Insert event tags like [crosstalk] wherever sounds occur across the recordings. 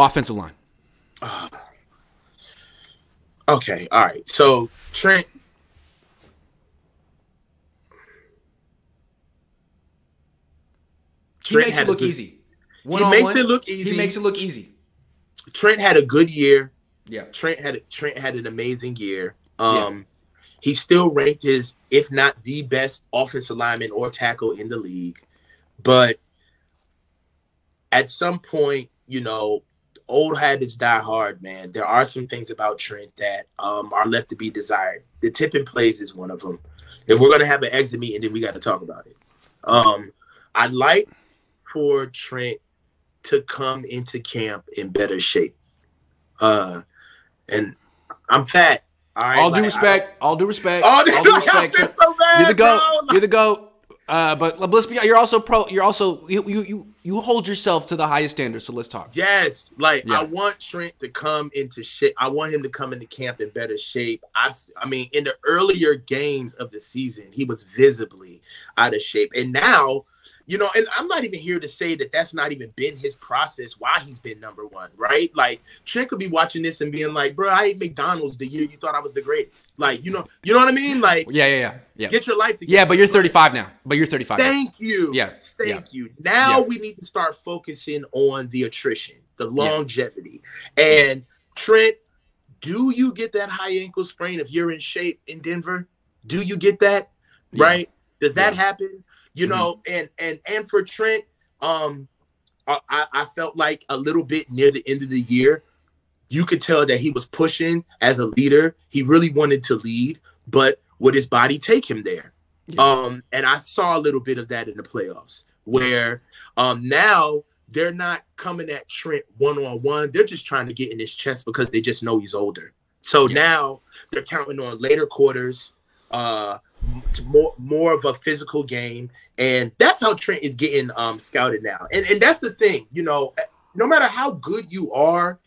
Offensive line. Okay, all right. So Trent. He makes it look good- easy. He One-on-one, makes it look easy. He makes it look easy. Trent had a good year. Yeah. Trent had a, Trent had an amazing year. Um, he still ranked as if not the best offensive lineman or tackle in the league, but at some point, you know, old habits die hard, man. There are some things about Trent that um, are left to be desired. The tipping plays is one of them. If we're gonna have an exit meeting, then we got to talk about it. Um, I'd like for Trent to come into camp in better shape. Uh, and I'm fat. All right, all due like, respect. all due respect. I, all, [laughs] all due respect. so bad, You're the goat. bro. You're the goat. Uh, but let's be. You're also pro. You're also you you you, you hold yourself to the highest standard. So let's talk. Yes, like Yeah. I want Trent to come into shape. I want him to come into camp in better shape. I, I mean, in the earlier games of the season, he was visibly out of shape, and now, you know, and I'm not even here to say that that's not even been his process. Why he's been number one, right? Like Trent could be watching this and being like, "Bro, I ate McDonald's the year you thought I was the greatest." Like, you know, you know what I mean? Like, Yeah, yeah, yeah, yeah. get your life together. Yeah, but you're 35 now. But you're 35. now. Thank you. Yeah, Thank you. Now Yeah. we need to start focusing on the attrition, the longevity. And Trent, do you get that high ankle sprain if you're in shape in Denver? Do you get that? Yeah. Right? Does that Yeah. happen? You Mhm. know, and and and for Trent, um, I, I I felt like a little bit near the end of the year, you could tell that he was pushing as a leader. He really wanted to lead, but would his body take him there? Yeah. Um, and I saw a little bit of that in the playoffs, where um now they're not coming at Trent one on one. They're just trying to get in his chest because they just know he's older. So Yeah. now they're counting on later quarters, uh, more more of a physical game, and that's how Trent is getting um scouted now. And and that's the thing, you know, no matter how good you are,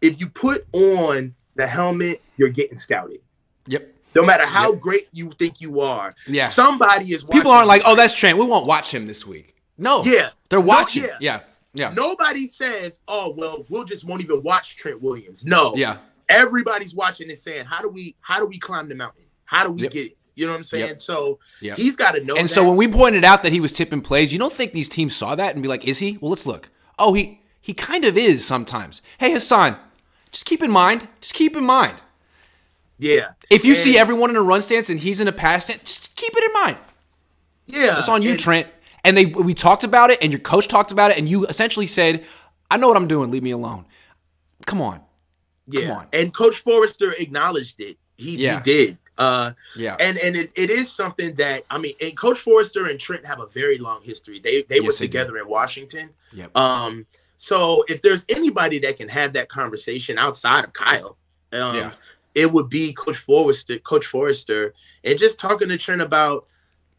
if you put on the helmet, you're getting scouted. Yep. No matter how Yep. great you think you are, Yeah. somebody is watching People aren't like, oh, that's Trent. We won't watch him this week. No. Yeah. They're No, watching. yeah. yeah. Yeah. Nobody says, "Oh, well, we'll just won't even watch Trent Williams." No, Yeah. everybody's watching and saying, "How do we? How do we climb the mountain? How do we Yep. get it?" You know what I'm saying? Yep. So Yep. he's got to know. And that. so when we pointed out that he was tipping plays, you don't think these teams saw that and be like, "Is he?" Well, let's look. Oh, he he kind of is sometimes. Hey, Hassan, just keep in mind. Just keep in mind. yeah, If you And- see everyone in a run stance and he's in a pass stance, just keep it in mind. yeah, It's on you, Trent. And they we talked about it, and your coach talked about it, and you essentially said, "I know what I'm doing. Leave me alone." Come on. Yeah, on. and Coach Foerster acknowledged it. He, Yeah. he did. Uh, Yeah. and and it, it is something that I mean, and Coach Foerster and Trent have a very long history. They they were Yes, they do. together in Washington. Yep. Um, so if there's anybody that can have that conversation outside of Kyle, um, Yeah. it would be Coach Foerster, Coach Foerster, and just talking to Trent about.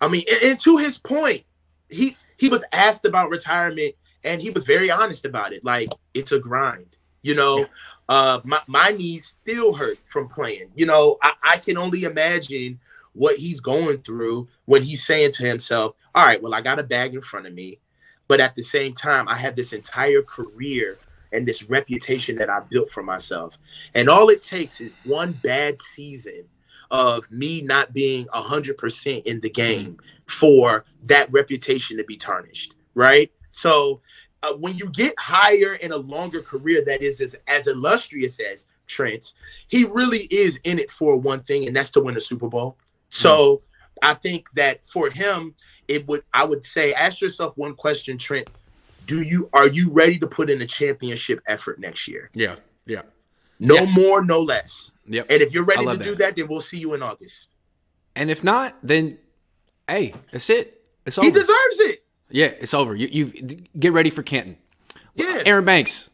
I mean, and, and to his point, he he was asked about retirement, and he was very honest about it. Like it's a grind, you know. Yeah. Uh, my my knees still hurt from playing. You know, I, I can only imagine what he's going through when he's saying to himself, "All right, well, I got a bag in front of me." but at the same time i have this entire career and this reputation that i built for myself and all it takes is one bad season of me not being 100% in the game for that reputation to be tarnished right so uh, when you get higher in a longer career that is as, as illustrious as trent's he really is in it for one thing and that's to win a super bowl so i think that for him it would I would say ask yourself one question, Trent. Do you are you ready to put in a championship effort next year? Yeah. Yeah. No Yeah. more, no less. Yep. And if you're ready to love do that. that, then we'll see you in August. And if not, then hey, that's it. It's over. He deserves it. yeah, it's over. You you get ready for Canton. Yeah. Aaron Banks.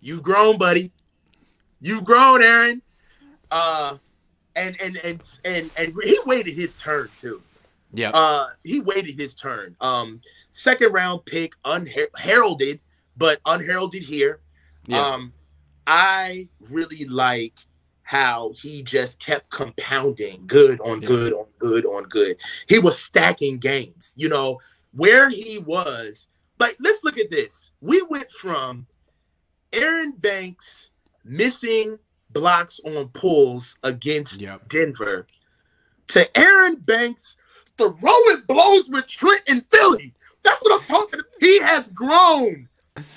You've grown, buddy. You've grown, Aaron. Uh and and and and and he waited his turn too. Yeah. Uh he waited his turn. Um second round pick, unheralded, but unheralded here. yeah. Um, I really like how he just kept compounding good on good on good on good. He was stacking games. You know, where he was like let's look at this. We went from Aaron Banks missing blocks on pulls against Yep. Denver to Aaron Banks throwing blows with Trent and Philly. That's what I'm talking. He has grown.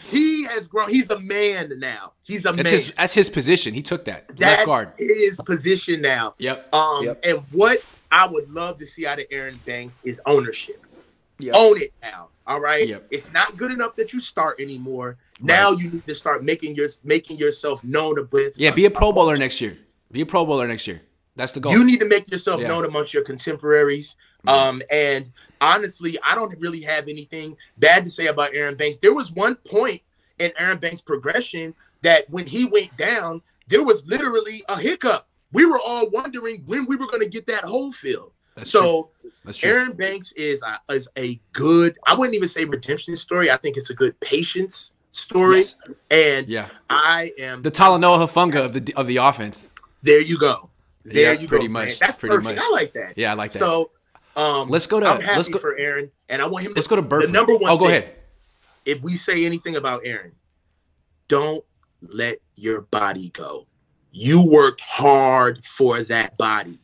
He has grown. He's a man now. He's a That's man. his that's his position. He took that. Left That's guard. his position now. Yep. Um, Yep. and what I would love to see out of Aaron Banks is ownership. Yep. Own it now. All right. Yep. It's not good enough that you start anymore. Now you need to start making your making yourself known a bit. Yeah, be a Pro Bowler next year. Be a Pro Bowler next year. That's the goal. You need to make yourself Yeah. known amongst your contemporaries. Um, and honestly, I don't really have anything bad to say about Aaron Banks. There was one point in Aaron Banks' progression that when he went down, there was literally a hiccup. We were all wondering when we were going to get that whole field. That's so true. Aaron Banks is a, is a good. I wouldn't even say redemption story. I think it's a good patience story. Yes. And Yeah. I am The Talanoa Hufanga of the of the offense. there. You go. There Yeah, you pretty go. much, man. That's pretty perfect. much. I like that. Yeah, I like that. So um, Let's go to- I'm happy let's go- for Aaron, and I want him. To, Let's go to Burford. The number one. Oh, go thing, ahead. If we say anything about Aaron, don't let your body go. You worked hard for that body.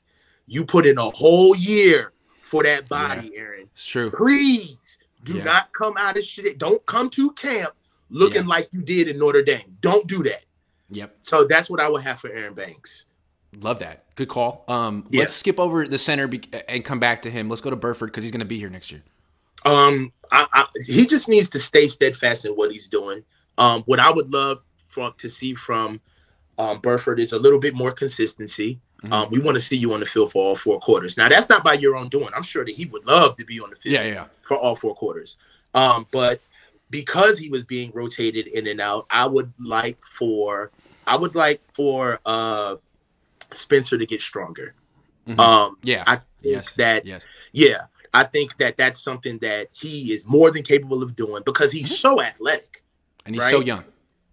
You put in a whole year for that body, Aaron. It's true. Please do Yeah. not come out of shit. Don't come to camp looking Yeah. like you did in Notre Dame. Don't do that. Yep. So that's what I would have for Aaron Banks. Love that. Good call. Um, Yeah. let's skip over the center be- and come back to him. Let's go to Burford because he's going to be here next year. Um, I, I, he just needs to stay steadfast in what he's doing. Um, what I would love from to see from um, Burford is a little bit more consistency. Mhm. Um, we want to see you on the field for all four quarters. Now, that's not by your own doing. I'm sure that he would love to be on the field yeah, yeah. for all four quarters. Um, but because he was being rotated in and out, I would like for I would like for uh, Spencer to get stronger. Mhm. Um, Yeah. I think yes. that yes. yeah, I think that that's something that he is more than capable of doing because he's Mm-hmm. so athletic. And he's so young.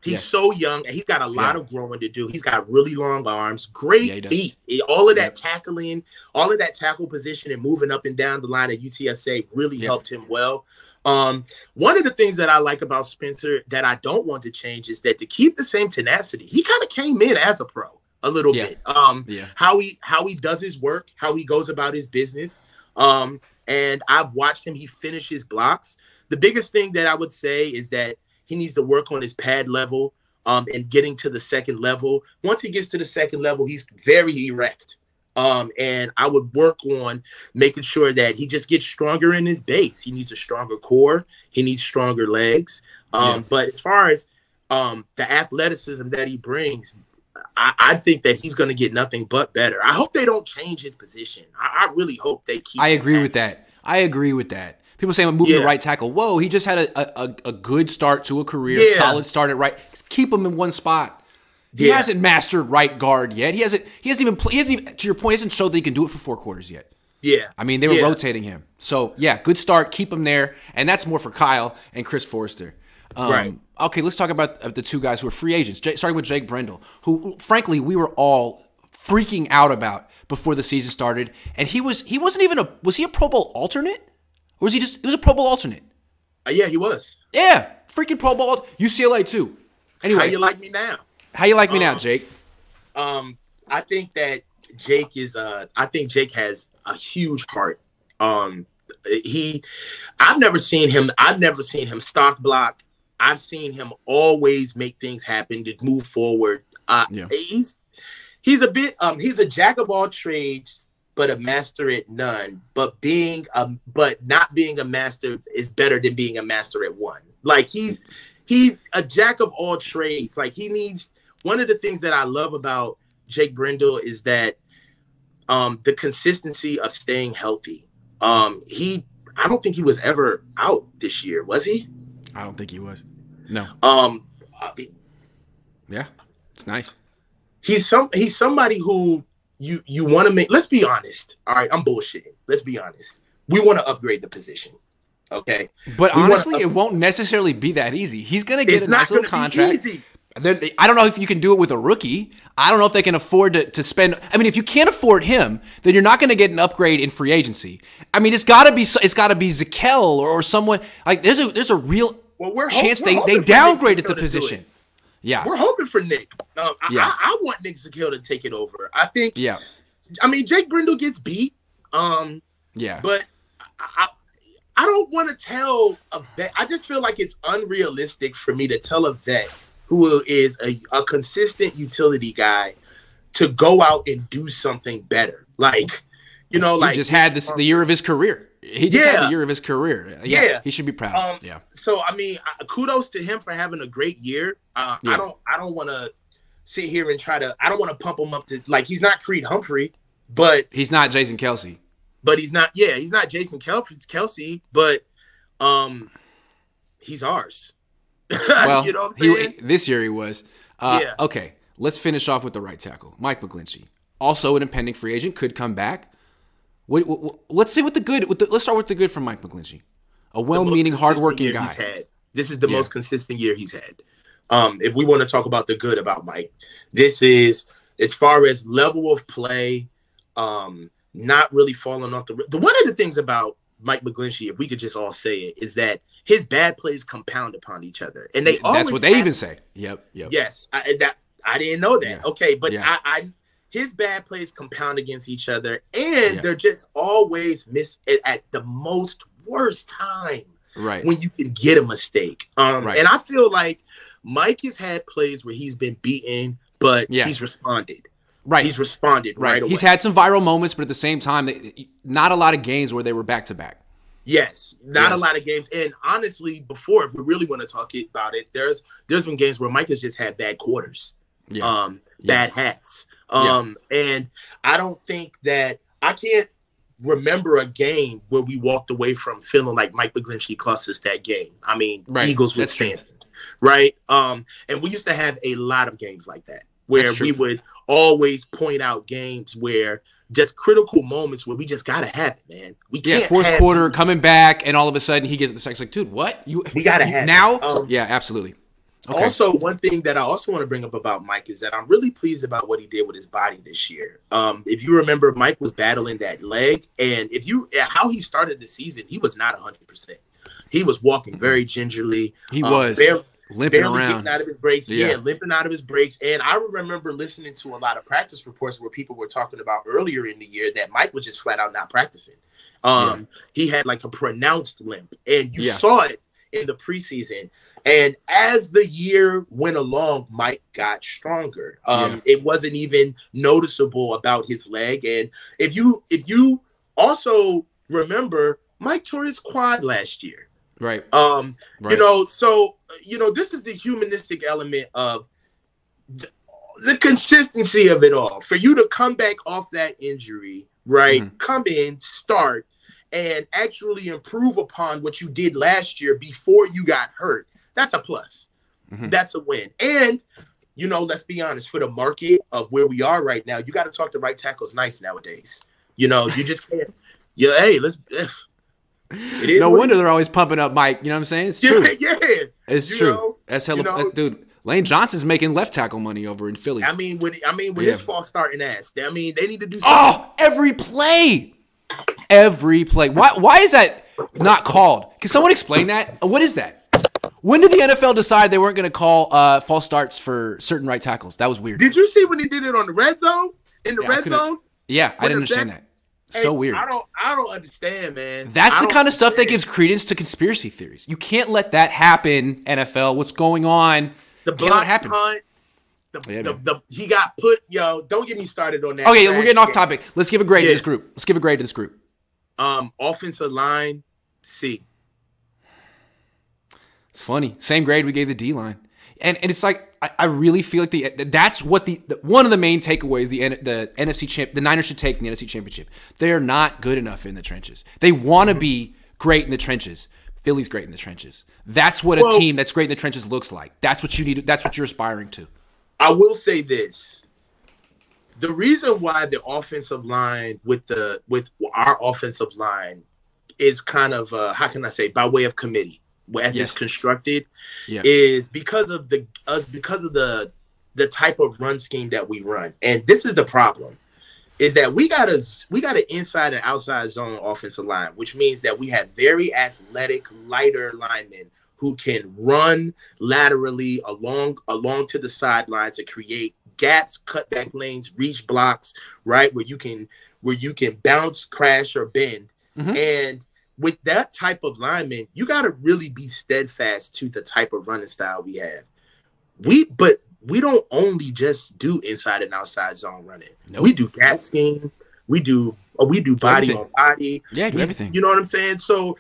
He's Yeah. so young and he's got a lot Yeah. of growing to do. He's got really long arms, great Yeah, feet. All of that tackling, all of that tackle position and moving up and down the line at UTSA really helped him well. Um, one of the things that I like about Spencer that I don't want to change is that to keep the same tenacity, he kind of came in as a pro a little Yeah. bit. Um, Yeah. how he how he does his work, how he goes about his business. Um, and I've watched him. He finishes blocks. The biggest thing that I would say is that he needs to work on his pad level um, and getting to the second level. Once he gets to the second level, he's very erect. Um, and I would work on making sure that he just gets stronger in his base. He needs a stronger core. He needs stronger legs. Um, Yeah. But as far as um, the athleticism that he brings, I, I think that he's going to get nothing but better. I hope they don't change his position. I, I really hope they keep. I agree with that. I agree with that. People say I'm moving Yeah. the right tackle. Whoa, he just had a, a, a good start to a career, Yeah. solid start at right. Keep him in one spot. He Yeah. hasn't mastered right guard yet. He hasn't. He hasn't even. Play, he hasn't even. To your point, he hasn't showed that he can do it for four quarters yet. Yeah, I mean, they were Yeah. rotating him. So yeah, good start. Keep him there, and that's more for Kyle and Chris Foerster. Um, Right. Okay, let's talk about uh, the two guys who are free agents. J- starting with Jake Brendel, who frankly we were all freaking out about before the season started, and he was he wasn't even a was he a Pro Bowl alternate, or was he just he was a Pro Bowl alternate? Uh, yeah, he was. Yeah, freaking Pro Bowl UCLA too. Anyway, How you like me now? how you like me now, Jake? Um, I think that Jake is. Uh, I think Jake has a huge heart. Um, he, I've never seen him. I've never seen him stock block. I've seen him always make things happen to move forward. Uh, Yeah. he's he's a bit. Um, he's a jack of all trades, but a master at none. But being um, but not being a master is better than being a master at one. Like he's he's a jack of all trades. Like he needs one of the things that I love about Jake Brendel is that um, the consistency of staying healthy. Um, he, I don't think he was ever out this year, was he? I don't think he was. No. Um, Yeah, it's nice. he's some he's somebody who you you want to make. Let's be honest. All right, I'm bullshitting. Let's be honest. We want to upgrade the position. Okay, But We honestly, it won't necessarily be that easy. He's gonna get it's a not nice little contract. easy. They- I don't know if you can do it with a rookie. I don't know if they can afford to, to spend. I mean, if you can't afford him, then you're not going to get an upgrade in free agency. I mean, it's got to be it's got to be Zakelj or, or someone like there's a there's a real Well, we're ho- chance we're they they downgraded the position. Yeah, We're hoping for Nick. Um, I, Yeah. I, I want Nick Zakelj to take it over. I think. yeah, I mean, Jake Brendel gets beat. Um, yeah. but I, I, I don't want to tell a vet. I just feel like it's unrealistic for me to tell a vet who is a, a consistent utility guy to go out and do something better. Like, you know, like he just had this the year of his career. He just had Yeah. the year of his career. Yeah, Yeah. he should be proud. Um, yeah, so I mean, kudos to him for having a great year. Uh, Yeah. I don't, I don't want to sit here and try to. I don't want to pump him up to like he's not Creed Humphrey, but he's not Jason Kelce. but he's not. Yeah, he's not Jason Kelce, Kelce but um, he's ours. [laughs] Well, you know what I'm he- saying? this year he was. Uh, Yeah. Okay, let's finish off with the right tackle, Mike McGlinchey. Also an impending free agent, could come back. Let's see what the good. What the, let's start with the good from Mike McGlinchey. A well-meaning, hardworking guy. He's had. This is the Yeah. most consistent year he's had. Um, if we want to talk about the good about Mike, this is as far as level of play, um, not really falling off the. The one of the things about Mike McGlinchey, if we could just all say it, is that his bad plays compound upon each other, and they always That's what they have- even say. Yep, yep. Yes, I, that I didn't know that. Yeah. Okay, but Yeah. I, I his bad plays compound against each other, and Yeah. they're just always miss it at the most worst time Right. when you can get a mistake. Um, Right. and I feel like Mike has had plays where he's been beaten, but Yeah. he's responded. right. He's responded right, right. away. He's had some viral moments, but at the same time, not a lot of games where they were back to back. Yes, not a lot of games. And honestly, before, if we really want to talk about it, there's there's been games where Mike has just had bad quarters. Yeah. um bad Yes. hats um and i don't think that i can't remember a game where we walked away from feeling like mike mcglinchey cost us that game i mean Right. eagles withstand right um and we used to have a lot of games like that where we would always point out games where just critical moments where we just gotta have it man we Yeah, can't fourth quarter coming back, and all of a sudden he gets the sex. Like, dude, what? You We gotta you- have it. now? Um, yeah, absolutely. Okay. Also, one thing that I also want to bring up about Mike is that I'm really pleased about what he did with his body this year. Um, if you remember, Mike was battling that leg, and if you how he started the season, he was not 100. percent He was walking very gingerly. he um, was barely, limping barely around. getting out of his breaks. Yeah. Yeah. limping out of his breaks. And I remember listening to a lot of practice reports where people were talking about earlier in the year that Mike was just flat out not practicing. Um, he had like a pronounced limp, and you Yeah. saw it in the preseason. And as the year went along, Mike got stronger. Um, It wasn't even noticeable about his leg. And if you if you also remember, Mike tore his quad last year. Right. Um, Right. you know, so you know, this is the humanistic element of the, the consistency of it all. For you to come back off that injury, right? Mhm. Come in, start, and actually improve upon what you did last year before you got hurt. That's a plus. Mhm. That's a win. And you know, let's be honest, for the market of where we are right now, you got to talk to right tackles nice nowadays. You know, you just can't. [laughs] Yeah, hey, let's. It is no wonder they're always pumping up Mike. You know what I'm saying? It's Yeah, true. yeah. It's You true. know, that's hella. you know- that's, dude, Lane Johnson's making left tackle money over in Philly. I mean, with I mean, with Yeah. his false starting ass, I mean, they need to do something. Oh, every play, every play. Why? Why is that not called? Can someone explain that? What is that? When did the NFL decide they weren't going to call uh, false starts for certain right tackles? That was weird. Did you see when he did it on the red zone? In the Yeah, red zone? yeah, I didn't understand back- that. So Hey, weird. I don't I don't understand, man. That's I the kind of stuff that gives credence to conspiracy theories. You can't let that happen, NFL. What's going on? the block happen. punt. The, Yeah, the, the, he got put, yo, don't get me started on that. Okay, trash we're getting off topic. Let's give a grade to this group. Let's give a grade to this group. Um, offensive line, C. It's funny. Same grade we gave the D line, and and it's like I, I really feel like the that's what the, the one of the main takeaways the the NFC champ the Niners should take from the NFC Championship. They are not good enough in the trenches. They want to be great in the trenches. Philly's great in the trenches. That's what a Well- team that's great in the trenches looks like. That's what you need. That's what you're aspiring to. I will say this. The reason why the offensive line with the with our offensive line is kind of uh how can I say by way of committee. As Yes. it's constructed Yeah. is because of the us because of the the type of run scheme that we run. And this is the problem. Is that we got a we got an inside and outside zone offensive line, which means that we have very athletic, lighter linemen who can run laterally along along to the sidelines to create gaps, cutback lanes, reach blocks, right? Where you can where you can bounce, crash, or bend. Mhm. And with that type of lineman, you got to really be steadfast to the type of running style we have. We but we don't only just do inside and outside zone running. Nope. We do gap scheme. We do uh, we do body on body. Yeah, do We- everything. You know what I'm saying? So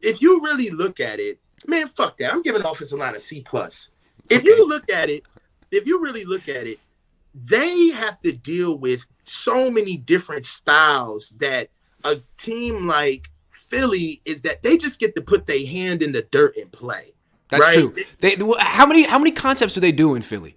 if you really look at it, man, fuck that. I'm giving offensive line a C plus. If Okay. you look at it, if you really look at it, they have to deal with so many different styles that a team like Philly is that they just get to put their hand in the dirt and play. That's right? true. They, how many how many concepts do they do in Philly?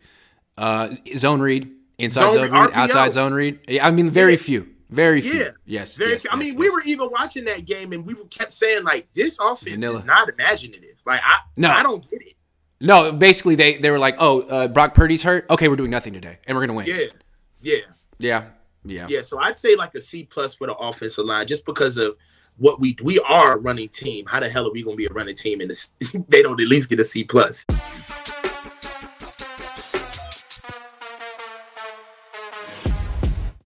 Uh, zone read, inside Zone zone, read, RPO. outside zone read. I mean, very Yeah. few, very few. Yeah. Yes, Very, yes, I yes, mean, we yes. were even watching that game and we kept saying like this offense Vanilla. is not imaginative. Like I, No. I don't get it. No, basically they they were like, oh, uh, Brock Purdy's hurt. Okay, we're doing nothing today, and we're gonna win. Yeah, yeah. yeah, yeah. Yeah, so I'd say like a C plus for the offensive line, just because of what we we are a running team. How the hell are we gonna be a running team and [laughs] they don't at least get a C plus?